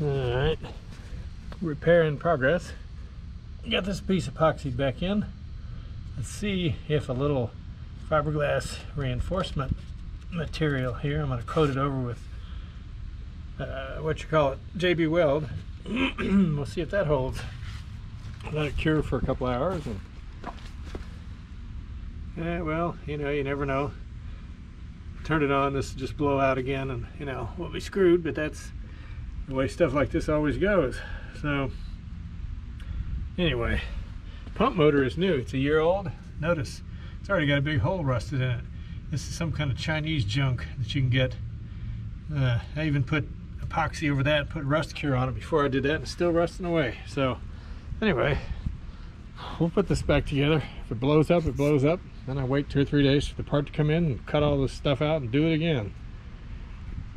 All right, repair in progress. Got this piece epoxy back in. Let's see if a little fiberglass reinforcement material here, I'm gonna coat it over with uh, what you call it, JB Weld. we'll see if that holds. Let it cure for a couple hours and yeah, well, you know, you never know. Turn it on, this will just blow out again and you know, we'll be screwed, but that's the way stuff like this always goes. So anyway, pump motor is new. It's a year old. Notice it's already got a big hole rusted in it. This is some kind of Chinese junk that you can get. Uh, I even put epoxy over that and put rust cure on it before I did that and it's still rusting away. So anyway, we'll put this back together. If it blows up, it blows up. Then I wait two or three days for the part to come in and cut all this stuff out and do it again.